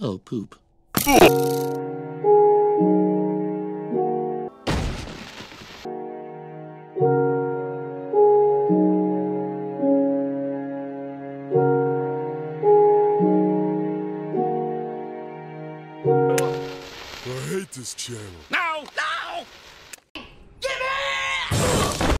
Oh, poop. This channel. No! No!